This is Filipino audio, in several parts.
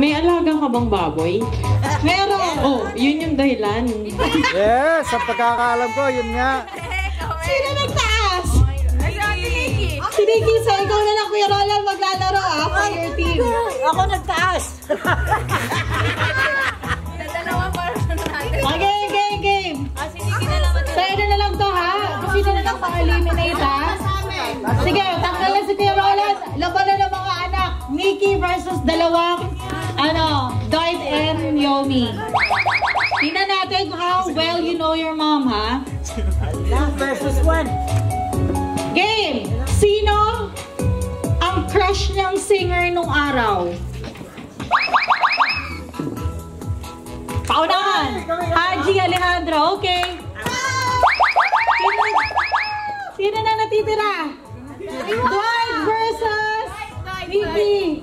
May alagang ka bang baboy? Meron. Oh, yun yung dahilan. Yes, sa pagkakaalam ko, yun nga. Sino nagtaas? Nikki. Si Nikki, so ikaw na lang Kuya Roland maglalaro ah, for your team. Ako nagtaas. Sa dalawang person natin. Okay, game, game. Ah, si Nikki na lang So, ano na lang to ha? Sino na lang pang-eliminate ha? Sige, tanggal na si Kuya Roland. Laban na ng mga anak. Nikki versus dalawang, ano, Doit and Yomi. Tingnan natin how well you know your mom, ha? Versus one. Game! Sino ang crush niyang singer nung araw? Paunahan! Haji Alejandro, okay. Sino, sino na natitira? Dwight versus Vicky.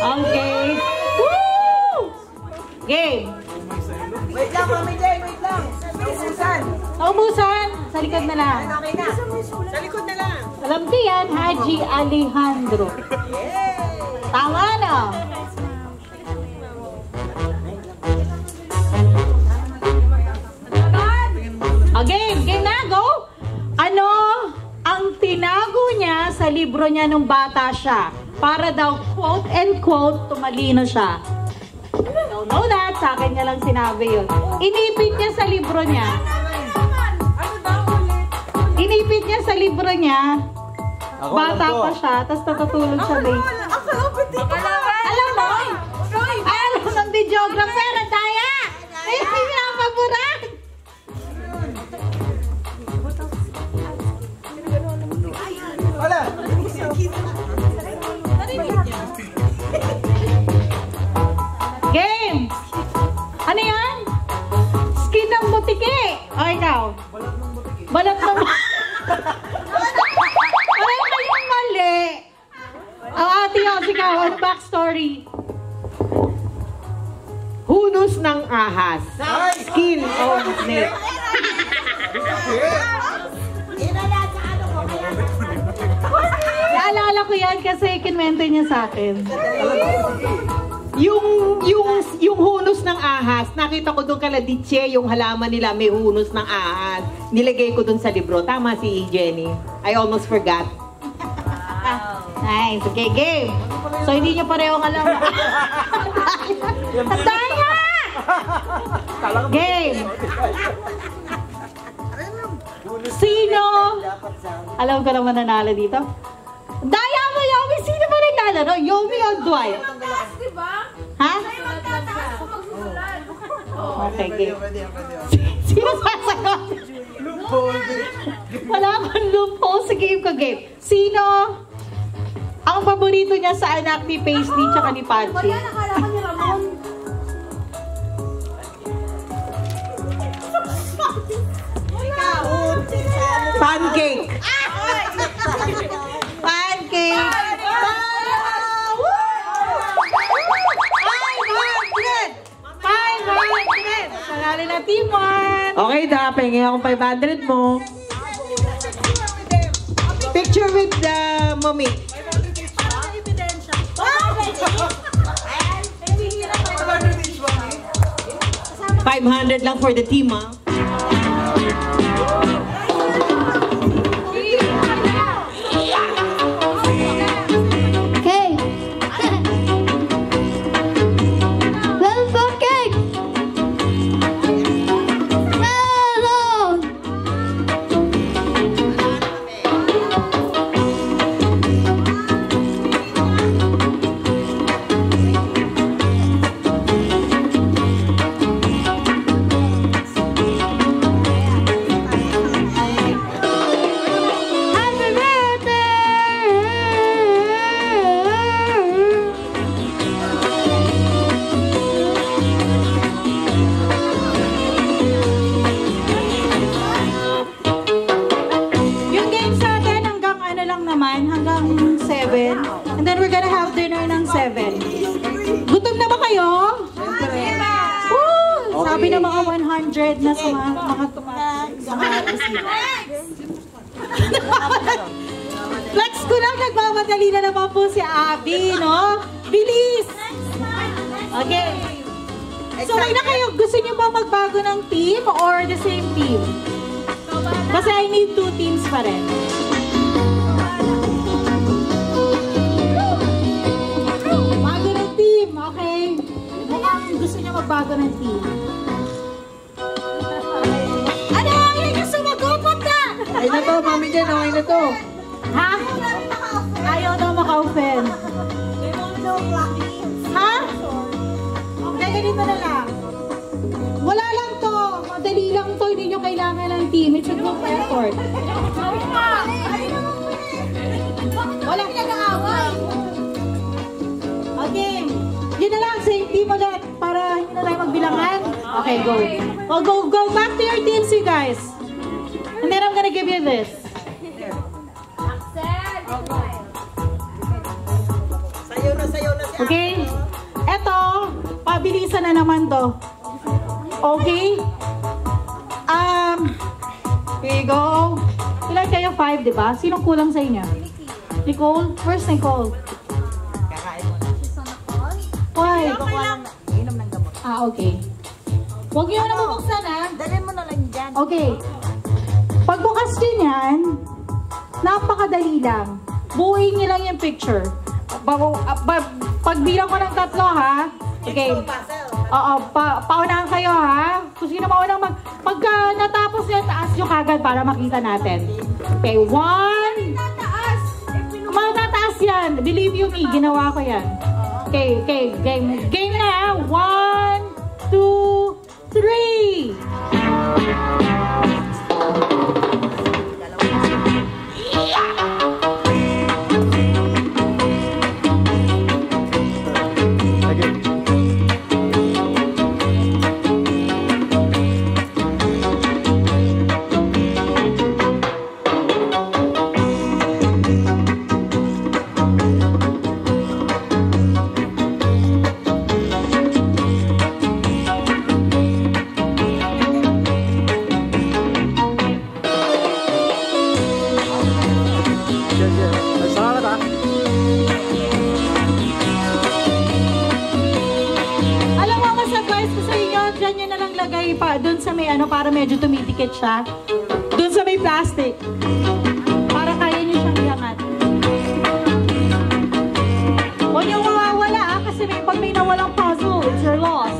Okay. Game. Wait lang, Mami Jay, wait lang. Susan. Naubusan, sa likod na lang. Okay na. Sa likod na lang. Alam ko yan, Haji Alejandro. Tama na. Ah, game, game na, go! Ano ang tinago niya sa libro niya nung bata siya? Para daw, quote and quote, tumalino siya. Don't know that, sa akin niya lang sinabi yun. Inipit niya sa libro niya. Inipit niya sa libro niya. Ako, Bata pa siya, tapos natutulog siya late. Alam mo? Alam ng videographer, ang daya! Ay, hindi na paboran! Wala. Ng ahas. Skin of snake. Naalala ko yan kasi kinwento niya sa akin. Yung, yung, yung hunos ng ahas, nakita ko doon kala Ditche, yung halaman nila may hunos ng ahas. Nilagay ko doon sa libro. Tama si Jenny. I almost forgot. Nice. Okay, game. So, hindi niyo parehong alam. Ang! Game. Sino? Alam ko naman nanalo dito. Daya mo, Yomi! Sino ba naglalaro? Yomi o Dwight? Ha? Magsusulan. Okay, game. Sino sasagot? Wala akong loophole sa game ko, game. Sino ang paborito niya sa anak ni Paisley tsaka ni Pachi? nakala ko Pancake. Pancake! Nanalo na team one! Okay, da. Pahingin akong 500 mo. Picture with the mommy. Five hundred lang for the team, ah. Flex ko lang, nagmamadali na naman po si Abby, no? Bilis! Okay. So, may na kayo, gusto niyo ba magbago ng team or the same team? Kasi I need two teams pa rin. Bago ng team, okay? Mukhang gusto niya magbago ng team. Ano? Yung sumagot, what the? Ay na to, Mami Jen, okay na to. Ha? Ayaw daw maka-offend. Ha? Okay, ganito na lang. Wala lang to. Madali lang to. Hindi nyo kailangan ng team. It's a group effort. Wala pinag-aaway. Okay. Yun na lang. Same team ulit. Para hindi na tayo magbilangan. Okay, go. Oh, go, go back to your teams, you guys. And then I'm gonna give you this. Okay? Eto, pabilisan na naman to. Okay? Um, here you go. Ilan kayo? Five, di ba? Sinong kulang sa inyo? Nicole? Where's Nicole? Why? Inom ng gamot. Ah, okay. Huwag niyo na bubuksan, ha? Dalhin mo na lang dyan. Okay. Pagbukas nyo yan, napakadali lang. Buuin nyo lang yung picture. Bago, ah, ba, pagbilang ko ng tatlo, ha? Okay. Oo, pa, paunahan kayo, ha? Kung sino maunang mag... Pagka natapos nyo, taas nyo kagad para makita natin. Okay, one... Matataas yan. Believe you me, ginawa ko yan. Okay, okay, game, game na, ha? One, two, three! Nyo na lang lagay pa, dun sa may ano, para medyo tumitikit siya. Dun sa may plastic. Para kaya nyo siyang iangat. Huwag nyo mawawala ah, kasi may, pag may nawalang puzzle, it's your loss.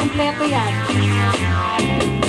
Kompleto yan.